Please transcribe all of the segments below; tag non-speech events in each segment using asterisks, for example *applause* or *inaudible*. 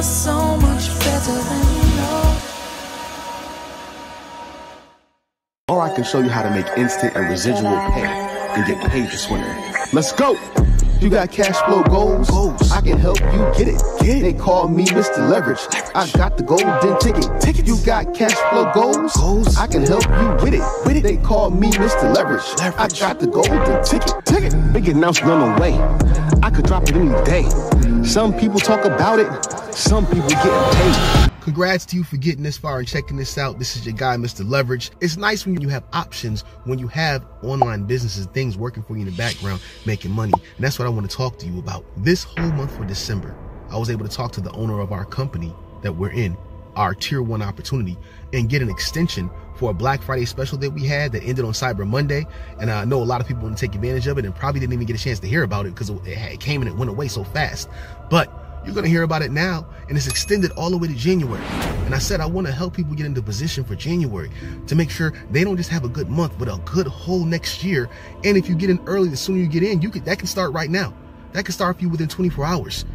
you're so much better than you know. Or I can show you how to make instant and residual pay and get paid this winter. Let's go! You got cash flow goals? goals. I can help you get it. Get. They call me Mr. Leverage. I got the golden ticket. Ticket. You got cash flow goals? goals. I can help you with it. With it. They call me Mr. Leverage. Leverage. I got the golden ticket. Ticket. Big announcement on the way. I could drop it any day. Some people talk about it. Some people getting paid. Congrats to you for getting this far and checking this out. This is your guy, Mr. Leverage. It's nice when you have options, when you have online businesses, things working for you in the background, making money. And that's what I want to talk to you about. This whole month for December, I was able to talk to the owner of our company that we're in, our tier one opportunity, and get an extension for a Black Friday special that we had that ended on Cyber Monday. And I know a lot of people to take advantage of it and probably didn't even get a chance to hear about it because it came and it went away so fast. But you're going to hear about it now, and it's extended all the way to January. And I said I want to help people get into position for January to make sure they don't just have a good month, but a good whole next year. And if you get in early, the sooner you get in, you could that can start right now. That can start for you within 24 hours.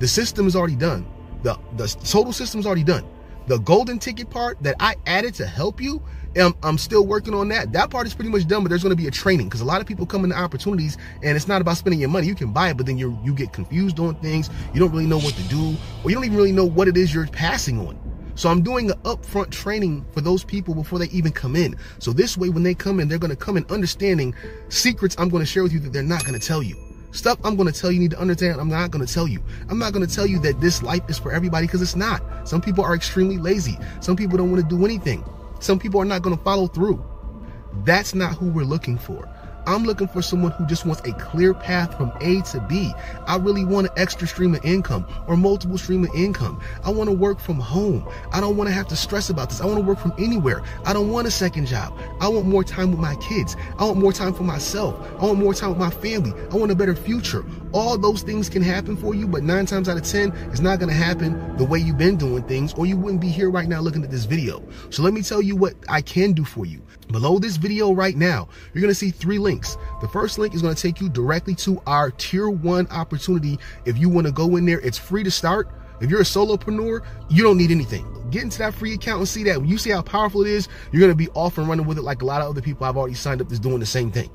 The system is already done. The the total system is already done. The golden ticket part that I added to help you I'm, I'm still working on that. That part is pretty much done, but there's going to be a training because a lot of people come into opportunities and it's not about spending your money. You can buy it, but then you you get confused on things. You don't really know what to do, or you don't even really know what it is you're passing on. So I'm doing an upfront training for those people before they even come in. So this way, when they come in, they're going to come in understanding secrets I'm going to share with you that they're not going to tell you. Stuff I'm going to tell you, need to understand. I'm not going to tell you. I'm not going to tell you that this life is for everybody because it's not. Some people are extremely lazy. Some people don't want to do anything. Some people are not going to follow through. That's not who we're looking for. I'm looking for someone who just wants a clear path from A to B. I really want an extra stream of income or multiple stream of income. I want to work from home. I don't want to have to stress about this. I want to work from anywhere. I don't want a second job. I want more time with my kids. I want more time for myself. I want more time with my family. I want a better future. All those things can happen for you, but nine times out of 10, it's not going to happen the way you've been doing things or you wouldn't be here right now looking at this video. So let me tell you what I can do for you. Below this video right now, you're going to see three links. The first link is going to take you directly to our tier one opportunity. If you want to go in there, it's free to start. If you're a solopreneur, you don't need anything. Get into that free account and see that. When you see how powerful it is, you're going to be off and running with it like a lot of other people I've already signed up that's doing the same thing.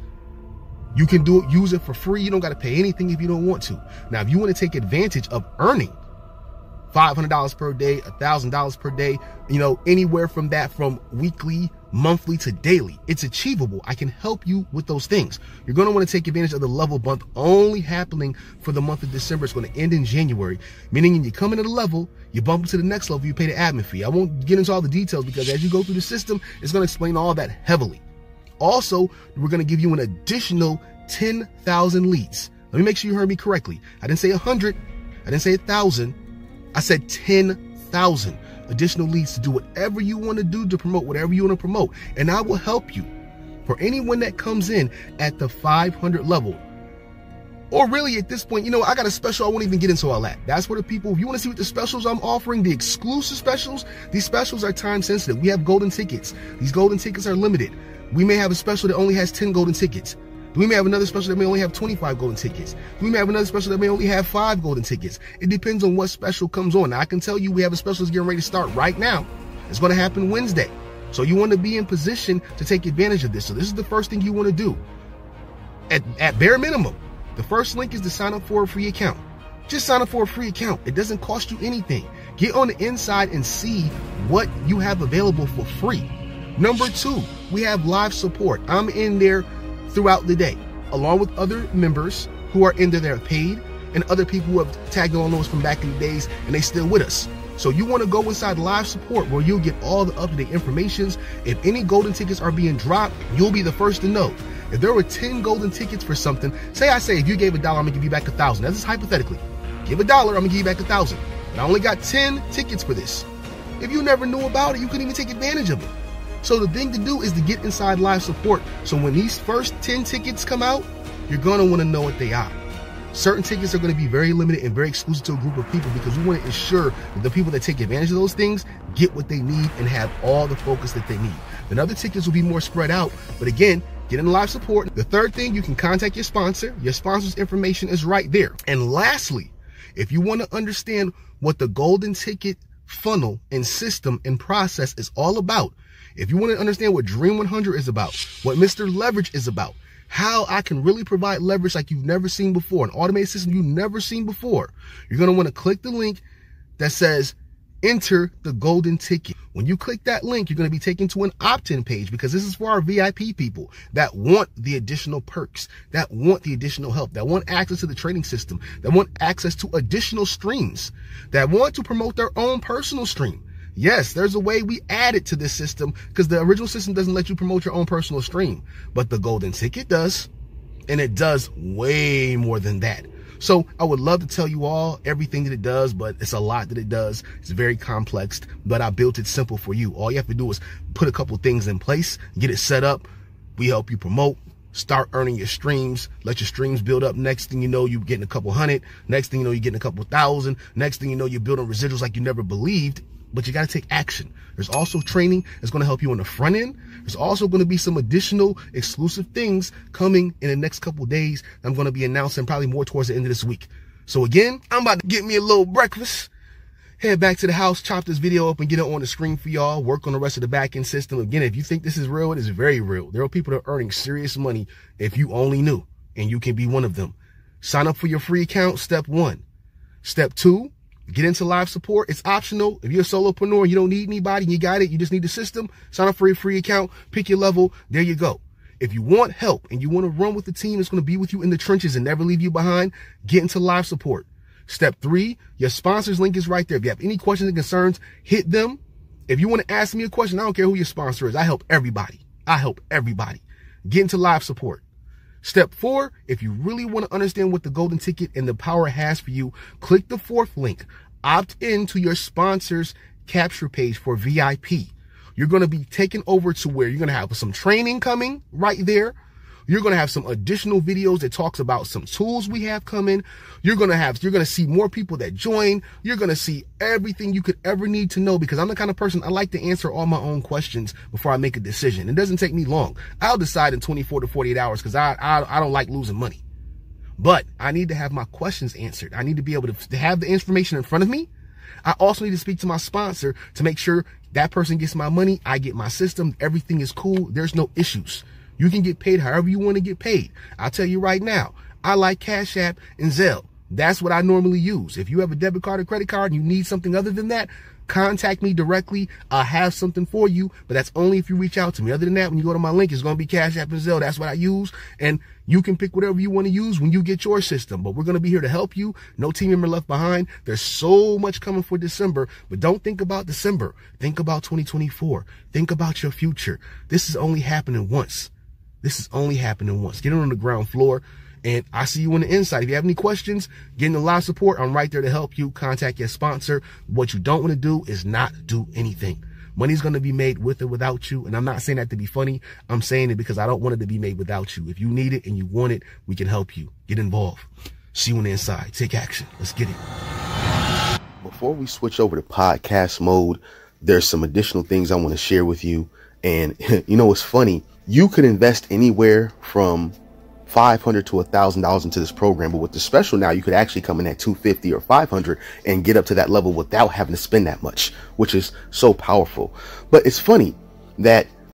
You can do it, use it for free. You don't got to pay anything if you don't want to. Now, if you want to take advantage of earning $500 per day, $1,000 per day, you know, anywhere from that from weekly, monthly to daily. It's achievable. I can help you with those things. You're going to want to take advantage of the level bump only happening for the month of December. It's going to end in January, meaning when you come into the level, you bump to the next level, you pay the admin fee. I won't get into all the details because as you go through the system, it's going to explain all that heavily. Also, we're going to give you an additional 10,000 leads. Let me make sure you heard me correctly. I didn't say 100. I didn't say 1,000. I said 10,000 additional leads to do whatever you want to do to promote whatever you want to promote. And I will help you for anyone that comes in at the 500 level. Or really at this point, you know, I got a special. I won't even get into all that. That's where the people, if you want to see what the specials I'm offering, the exclusive specials, these specials are time sensitive. We have golden tickets. These golden tickets are limited. We may have a special that only has 10 golden tickets. We may have another special that may only have 25 golden tickets. We may have another special that may only have five golden tickets. It depends on what special comes on. Now, I can tell you we have a special that's getting ready to start right now. It's going to happen Wednesday. So you want to be in position to take advantage of this. So this is the first thing you want to do. At, at bare minimum, the first link is to sign up for a free account. Just sign up for a free account. It doesn't cost you anything. Get on the inside and see what you have available for free. Number two, we have live support. I'm in there throughout the day, along with other members who are in there that are paid and other people who have tagged along those from back in the days and they still with us. So you want to go inside live support where you'll get all the up-to-date informations. If any golden tickets are being dropped, you'll be the first to know. If there were 10 golden tickets for something, say I say if you gave a dollar, I'm gonna give you back a thousand. That's just hypothetically. Give a dollar, I'm gonna give you back a thousand. But I only got 10 tickets for this. If you never knew about it, you couldn't even take advantage of it. So the thing to do is to get inside live support. So when these first 10 tickets come out, you're gonna wanna know what they are. Certain tickets are going to be very limited and very exclusive to a group of people because we want to ensure that the people that take advantage of those things get what they need and have all the focus that they need. Then other tickets will be more spread out, but again, get in live support. The third thing, you can contact your sponsor. Your sponsor's information is right there. And lastly, If you want to understand what the golden ticket funnel and system and process is all about, if you want to understand what Dream 100 is about, what Mr. Leverage is about, how I can really provide leverage like you've never seen before, an automated system you've never seen before, you're going to want to click the link that says enter the golden ticket. When you click that link, you're going to be taken to an opt-in page because this is for our VIP people that want the additional perks, that want the additional help, that want access to the trading system, that want access to additional streams, that want to promote their own personal stream. Yes, there's a way we added it to this system because the original system doesn't let you promote your own personal stream, but the golden ticket does. And it does way more than that. So I would love to tell you all everything that it does, but it's a lot that it does. It's very complex, but I built it simple for you. All you have to do is put a couple things in place, get it set up. We help you promote, start earning your streams, let your streams build up. Next thing you know, you're getting a couple hundred. Next thing you know, you're getting a couple thousand. Next thing you know, you're building residuals like you never believed but you got to take action. There's also training that's going to help you on the front end. There's also going to be some additional exclusive things coming in the next couple days. I'm going to be announcing probably more towards the end of this week. So again, I'm about to get me a little breakfast. Head back to the house, chop this video up and get it on the screen for y'all. Work on the rest of the back end system. Again, if you think this is real, it is very real. There are people that are earning serious money if you only knew, and you can be one of them. Sign up for your free account, step one. Step two, Get into live support. It's optional. If you're a solopreneur, you don't need anybody, you got it. You just need the system. Sign up for a free account. Pick your level. There you go. If you want help and you want to run with the team that's going to be with you in the trenches and never leave you behind, get into live support. Step three, your sponsors link is right there. If you have any questions and concerns, hit them. If you want to ask me a question, I don't care who your sponsor is. I help everybody. I help everybody. Get into live support. Step four, if you really want to understand what the golden ticket and the power has for you, click the fourth link. Opt in to your sponsor's capture page for VIP. You're going to be taken over to where you're going to have some training coming right there. You're going to have some additional videos that talks about some tools we have coming. You're going to have, you're going to see more people that join. You're going to see everything you could ever need to know because I'm the kind of person I like to answer all my own questions before I make a decision. It doesn't take me long. I'll decide in 24 to 48 hours because I, I, I don't like losing money. But I need to have my questions answered. I need to be able to, to have the information in front of me. I also need to speak to my sponsor to make sure that person gets my money. I get my system. Everything is cool. There's no issues. You can get paid however you want to get paid. I'll tell you right now, I like Cash App and Zelle. That's what I normally use. If you have a debit card or credit card and you need something other than that, contact me directly. I'll have something for you, but that's only if you reach out to me. Other than that, when you go to my link, it's going to be Cash App and Zelle. That's what I use. And you can pick whatever you want to use when you get your system, but we're going to be here to help you. No team member left behind. There's so much coming for December, but don't think about December. Think about 2024. Think about your future. This is only happening once. This is only happening once. Get on the ground floor. And I see you on the inside. If you have any questions, get in the live support. I'm right there to help you. Contact your sponsor. What you don't want to do is not do anything. Money's going to be made with or without you. And I'm not saying that to be funny. I'm saying it because I don't want it to be made without you. If you need it and you want it, we can help you. Get involved. See you on the inside. Take action. Let's get it. Before we switch over to podcast mode, there's some additional things I want to share with you. And *laughs* you know, it's funny you could invest anywhere from 500 to a thousand dollars into this program but with the special now you could actually come in at 250 or 500 and get up to that level without having to spend that much which is so powerful. But it's funny that